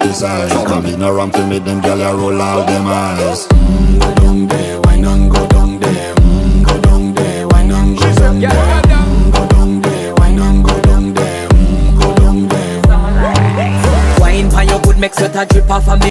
criticize Come in around to make them girl. You roll out them eyes. Mm, Go down there, wine mm, and mm, go down there? Mm, Go down there, wine and go down there? mm, Go down there, wine and go down there? Mm, Go down there. Wine pon your good make sweat a drip off of me.